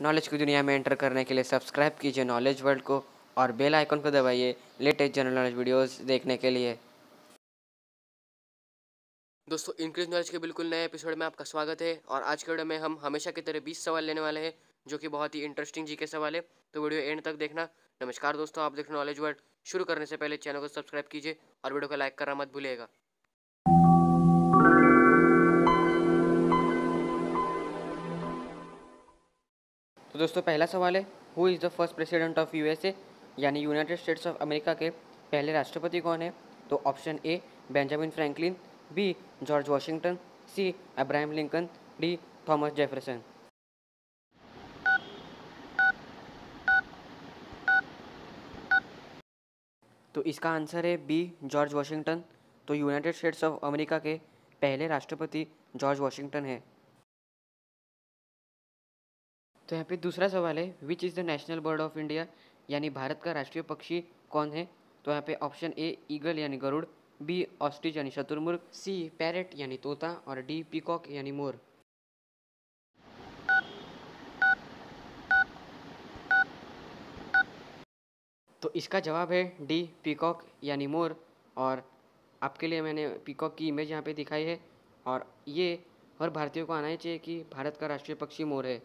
Knowledge की दुनिया में एंटर करने के लिए सब्सक्राइब कीजिए नॉलेज वर्ल्ड को और बेल आइकन को दबाइए लेटेस्ट जनरल नॉलेज वीडियोस देखने के लिए। दोस्तों इंक्रीज नॉलेज के बिल्कुल नए एपिसोड में आपका स्वागत है और आज के वीडियो में हम हमेशा की तरह 20 सवाल लेने वाले हैं, जो कि बहुत ही इंटरेस्टिंग जी के सवाल है। तो वीडियो एंड तक देखना। नमस्कार दोस्तों, आप देख नॉलेज वर्ल्ड। शुरू करने से पहले चैनल को सब्सक्राइब कीजिए और वीडियो को लाइक करना मत भूलिएगा। दोस्तों, पहला सवाल है who is the first president of USA यानी यूनाइटेड स्टेट्स ऑफ़ अमेरिका के पहले राष्ट्रपति कौन है? तो option A Benjamin Franklin B George Washington C Abraham Lincoln D Thomas Jefferson तो इसका आंसर है बी जॉर्ज वॉशिंगटन तो यूनाइटेड स्टेट्स ऑफ़ अमेरिका के पहले राष्ट्रपति जॉर्ज वॉशिंगटन है। तो यहाँ पे दूसरा सवाल है which is the national bird of India यानी भारत का राष्ट्रीय पक्षी कौन है? तो यहाँ पे ऑप्शन ए ईगल यानी गरुड़ बी ऑस्ट्रिच यानी शतुरमुर्ग सी पैरेट यानी तोता, और डी पीकॉक यानी मोर। तो इसका जवाब है डी पीकॉक यानी मोर, और आपके लिए मैंने पीकॉक की इमेज यहाँ पे दिखाई है, और ये हर भारतीयों को आना ही चाहिए कि भारत का राष्ट्रीय पक्षी मोर है।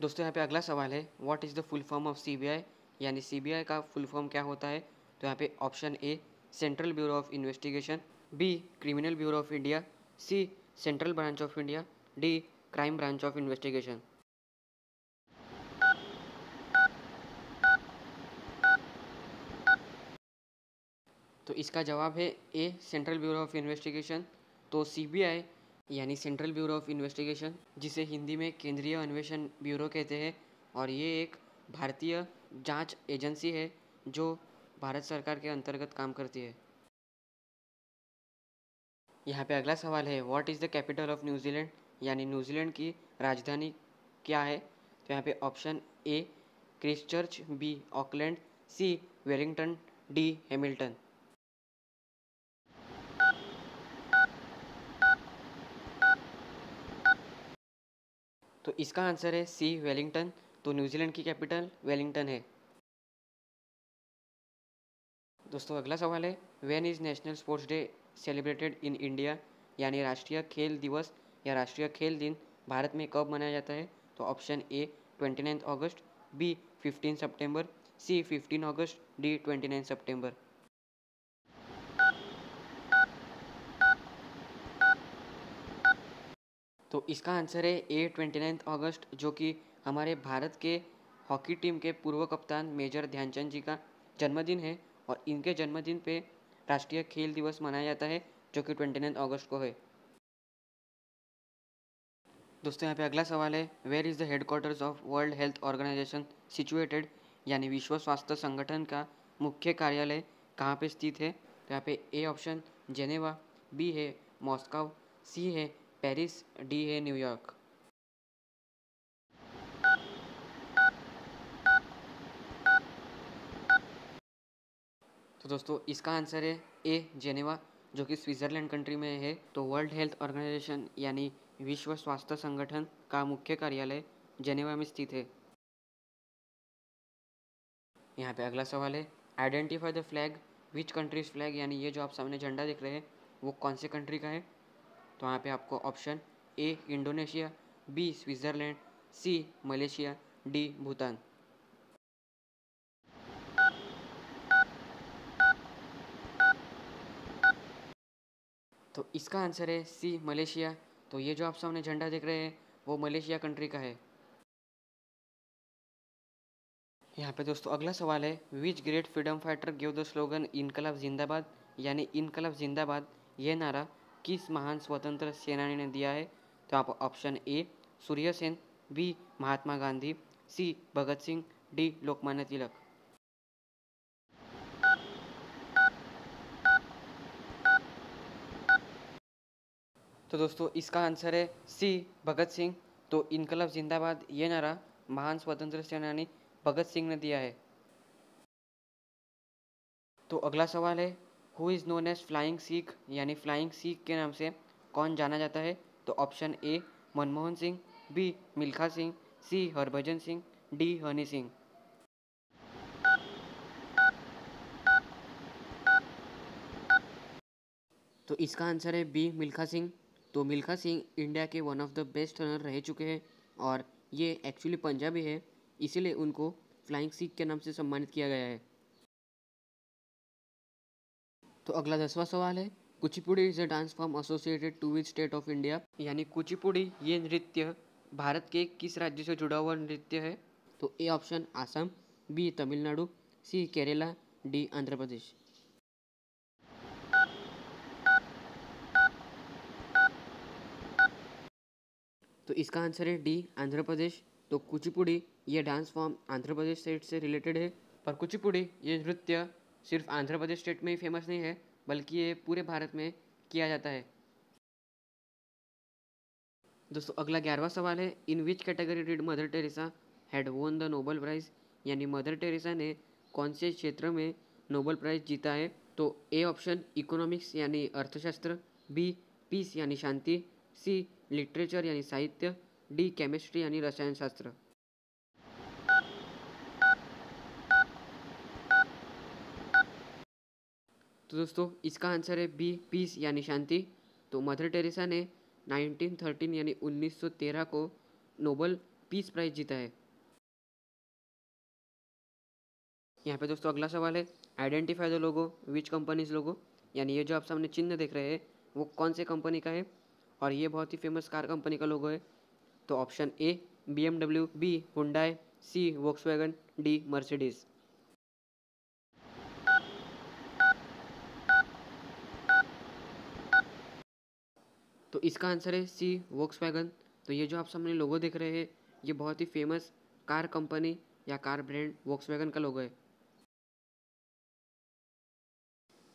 दोस्तों, यहाँ पे अगला सवाल है what is the full form of CBI यानी सीबीआई का फुल फॉर्म क्या होता है? तो यहाँ पे option A central bureau of investigation B criminal bureau of India C central branch of India D crime branch of investigation तो इसका जवाब है A central bureau of investigation तो सीबीआई यानी सेंट्रल ब्यूरो ऑफ़ इन्वेस्टिगेशन, जिसे हिंदी में केंद्रीय अन्वेषण ब्यूरो कहते हैं, और ये एक भारतीय जाँच एजेंसी है, जो भारत सरकार के अंतर्गत काम करती है। यहाँ पे अगला सवाल है what is the capital of New Zealand यानी न्यूजीलैंड की राजधानी क्या है? तो यहाँ पे option A Christchurch B Auckland C Wellington D Hamilton तो इसका आंसर है सी वेलिंगटन तो न्यूजीलैंड की कैपिटल वेलिंगटन है. दोस्तों, अगला सवाल है when is national sports day celebrated in India यानी राष्ट्रीय खेल दिवस या राष्ट्रीय खेल दिन भारत में कब मनाया जाता है? तो option A twenty ninth August B fifteen September C fifteen August D twenty nine September तो इसका आंसर है ए ट्वेंटी नाइन्थ अगस्त जो कि हमारे भारत के हॉकी टीम के पूर्व कप्तान मेजर ध्यानचंद जी का जन्मदिन है और इनके जन्मदिन पे राष्ट्रीय खेल दिवस मनाया जाता है, जो कि ट्वेंटी नाइन अगस्त को है। दोस्तों, यहाँ पे अगला सवाल है where is the head headquarters of world health organization situated यानी विश्व स्वास्थ्य संगठन का मुख्य कार्यालय कहाँ पे स्थित है? तो यहाँ पे ए ऑप्शन जेनेवा बी है मॉस्को सी है पेरिस, डी है न्यूयॉर्क तो दोस्तों, इसका आंसर है ए, जेनेवा, जो कि स्विट्ज़रलैंड कंट्री में है। तो वर्ल्ड हेल्थ ऑर्गेनाइजेशन, यानी विश्व स्वास्थ्य संगठन का मुख्य कार्यालय जेनेवा में स्थित है। यहाँ पे अगला सवाल है, identify the flag, which country's flag, यानी ये जो आप सामने झंडा देख रहे हैं, वो कौन से कंट्री का है? तो यहाँ पे आपको option A Indonesia B Switzerland C Malaysia D Bhutan तो इसका आंसर है सी मलेशिया तो ये जो आप सामने झंडा देख रहे हैं, वो मलेशिया कंट्री का है. यहाँ पे दोस्तों अगला सवाल है which great freedom fighter give the slogan इनकलाब जिंदाबाद? यानी इनकलाब जिंदाबाद? ये नारा किस महान स्वतंत्र सेनानी ने दिया है? तो आप option A Surya Sen B Mahatma Gandhi C Bhagat Singh D Lokmanya Tilak. तो दोस्तों, इसका आंसर है सी भगत सिंह। तो इनकलाब जिंदाबाद, ये नारा महान स्वतंत्र सेनानी भगत सिंह ने दिया है। तो अगला सवाल है who is known as flying Sikh यानी फ्लाइंग सिख के नाम से कौन जाना जाता है? तो option A Manmohan Singh B Milkha Singh C Harbhajan Singh D Honey Singh. तो इसका आंसर है बी मिल्खा सिंह। तो मिल्खा सिंह इंडिया के one of the best runner रह चुके हैं और ये एक्चुअली पंजाबी है, इसीलिए उनको फ्लाइंग सिख के नाम से सम्मानित किया गया है। तो अगला दसवां सवाल है। Kuchipudi is a dance form associated to which state of India यानी कुचिपुड़ी, ये नृत्य भारत के किस राज्य से जुड़ा हुआ नृत्य है? तो A option Assam, B Tamil Nadu, C Kerala, D Andhra Pradesh. तो इसका आंसर है डी, आंध्र प्रदेश। तो कुचिपुड़ी, ये dance form Andhra Pradesh state से रिलेटेड है, पर कुचिपुड़ी, ये नृत्य सिर्फ़ आंध्र प्रदेश स्टेट में ही फ़ेमस नहीं है, बल्कि ये पूरे भारत में किया जाता है। दोस्तों, अगला ग्यारहवा सवाल है in which category did Mother Teresa had won the Nobel prize यानी मदर टेरेसा ने कौन से क्षेत्र में नोबल प्राइज जीता है? तो ए ऑप्शन इकोनॉमिक्स यानी अर्थशास्त्र बी पीस यानी शांति सी लिटरेचर यानी साहित्य डी केमिस्ट्री यानी रसायन तो दोस्तों, इसका आंसर है बी पीस यानी शांति। तो मदर टेरेसा ने 1913 यानी 1913 को नोबल पीस प्राइज जीता है। यहाँ पे दोस्तों अगला सवाल है identify the logo which company's logo यानी ये जो आप सामने चिन्ह देख रहे हैं, वो कौन से कंपनी का है? और ये बहुत ही फ़ेमस कार कंपनी का लोगो है। तो option A B M W B Hyundai C wagon D Mercedes तो इसका आंसर है सी वोक्स तो ये जो आप सामने लोगो देख रहे हैं, ये बहुत ही फ़ेमस कार कंपनी या कार ब्रांड वोक्स का लोगो है.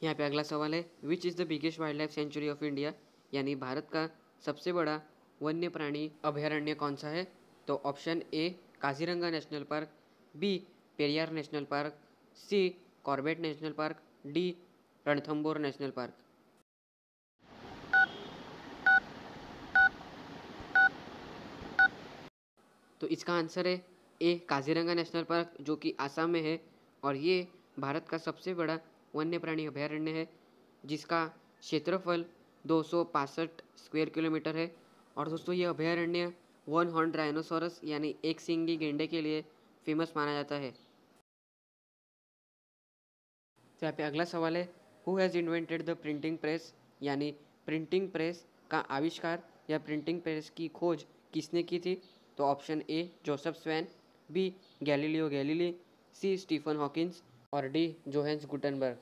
यहाँ पे अगला सवाल है which is the biggest wildlife sanctuary of India यानी भारत का सबसे बड़ा वन्य प्राणी अभयारण्य कौन सा है? तो option A Kaziranga national park B Periyar national park C Corbett national park D Ranthambore national park तो इसका आंसर है ए काजीरंगा नेशनल पार्क जो कि आसाम में है, और ये भारत का सबसे बड़ा वन्य प्राणी अभयारण्य है, जिसका क्षेत्रफल दो स्क्वायर किलोमीटर है। और दोस्तों, ये अभयारण्य वन हॉर्न राइनोसोरस यानी एक सिंगी गेंडे के लिए फ़ेमस माना जाता है। तो यहाँ पे अगला सवाल है who has invented the printing press यानी प्रिंटिंग प्रेस का आविष्कार या प्रिंटिंग प्रेस की खोज किसने की थी? तो option A, Joseph Swan, B, Galileo Galilei, C, Stephen Hawkins और डी, जोहेंस गुटनबर्ग।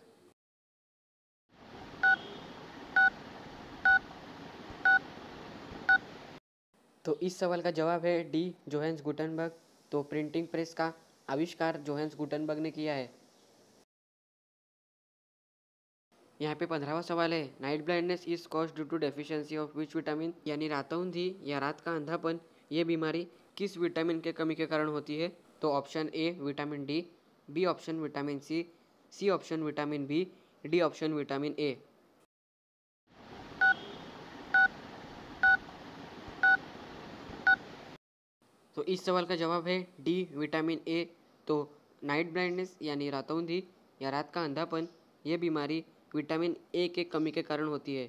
तो इस सवाल का जवाब है डी, जोहेंस गुटनबर्ग। तो प्रिंटिंग प्रेस का आविष्कार जोहेंस गुटनबर्ग ने किया है। यहाँ पे पंद्रहवा सवाल है। Night blindness is cause due to deficiency of which vitamin, यानी रातौंधी या रात का अंधापन ये बीमारी किस विटामिन के कमी के कारण होती है? तो option A, vitamin D, B option vitamin C C option vitamin B, D option vitamin A. तो इस सवाल का जवाब है डी, विटामिन ए। तो नाइट ब्लाइंडनेस यानी रातौंधी या रात का अंधापन यह बीमारी विटामिन ए के कमी के कारण होती है।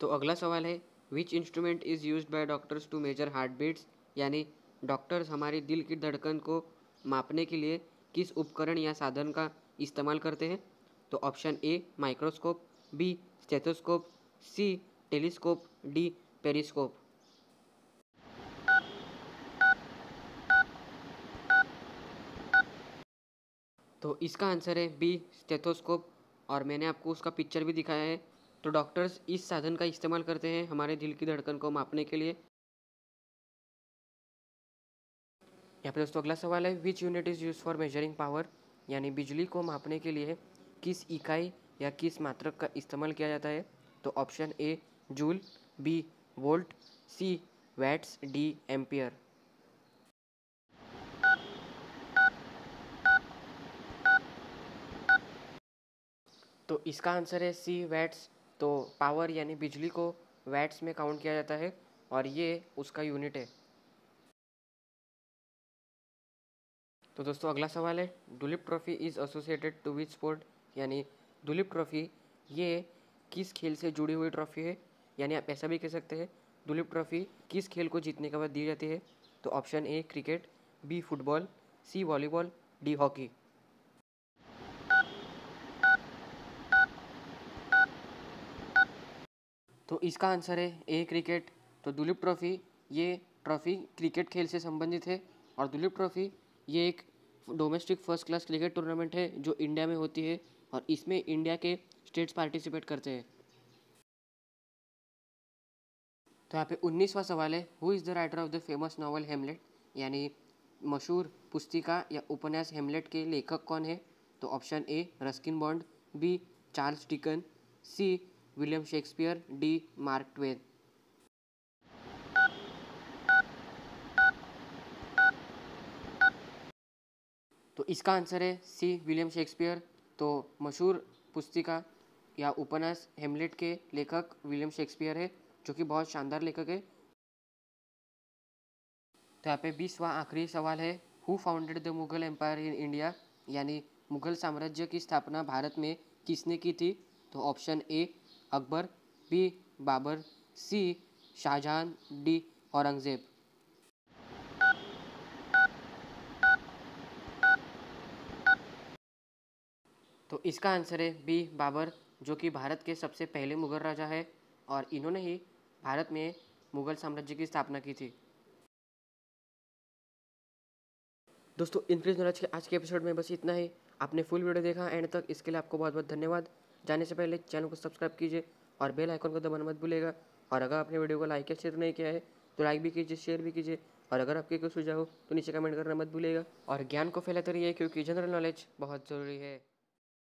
तो अगला सवाल है which instrument is use by doctors to measure heart beats यानी डॉक्टर्स हमारी दिल की धड़कन को मापने के लिए किस उपकरण या साधन का इस्तेमाल करते हैं? तो option A microscope B stethoscope C telescope D periscope तो इसका आंसर है बी स्टेथोस्कोप और मैंने आपको उसका पिक्चर भी दिखाया है। तो डॉक्टर्स इस साधन का इस्तेमाल करते हैं हमारे दिल की धड़कन को मापने के लिए। यहाँ पे दोस्तों अगला सवाल है which unit is use for measuring power यानी बिजली को मापने के लिए किस इकाई या किस मात्रक का इस्तेमाल किया जाता है? तो option A joule B volt C watts D ampere तो इसका आंसर है सी वैट्स तो पावर यानी बिजली को वैट्स में काउंट किया जाता है और ये उसका यूनिट है। तो दोस्तों, अगला सवाल है Duleep trophy is associated to which sport यानी दुलीप ट्रॉफी ये किस खेल से जुड़ी हुई ट्रॉफी है? यानी आप ऐसा भी कह सकते हैं दुलीप ट्रॉफी किस खेल को जीतने के बाद दी जाती है? तो option A cricket B football C volleyball D hockey तो इसका आंसर है ए क्रिकेट तो दुलीप ट्रॉफी ये ट्रॉफी क्रिकेट खेल से संबंधित है और दुलीप ट्रॉफी ये एक domestic first class cricket tournament है जो इंडिया में होती है और इसमें इंडिया के स्टेट्स पार्टिसिपेट करते हैं। तो यहाँ पे उन्नीसवा सवाल है who is the writer of the famous novel Hamlet यानी मशहूर पुस्तिका या उपन्यास हेमलेट के लेखक कौन है? तो option A Ruskin Bond B Charles Dickens C William Shakespeare D Mark Twain तो इसका आंसर है सी विलियम शेक्सपियर तो मशहूर पुस्तिका या उपन्यास हेमलेट के लेखक विलियम शेक्सपियर है, जो कि बहुत शानदार लेखक है। तो यहाँ पे बीसवा आखिरी सवाल है who founded the Mughal empire in India यानी मुगल साम्राज्य की स्थापना भारत में किसने की थी? तो option A Akbar B Babur, C. Shah Jahan, D. Aurangzeb. तो इसका आंसर है बी. बाबर, जो कि भारत के सबसे पहले मुगल राजा है और इन्होंने ही भारत में मुगल साम्राज्य की स्थापना की थी। दोस्तों इनक्रीज नॉलेज के आज के एपिसोड में बस इतना ही। आपने फुल वीडियो देखा, एंड तक इसके लिए आपको बहुत बहुत धन्यवाद। जाने से पहले चैनल को सब्सक्राइब कीजिए और बेल आइकन को दबाना मत भूलेगा और अगर आपने वीडियो को लाइक या शेयर नहीं किया है तो लाइक भी कीजिए, शेयर भी कीजिए। और अगर आपके कोई सुझाव हो तो नीचे कमेंट करना मत भूलेगा और ज्ञान को फैलाते रहिए, क्योंकि जनरल नॉलेज बहुत ज़रूरी है।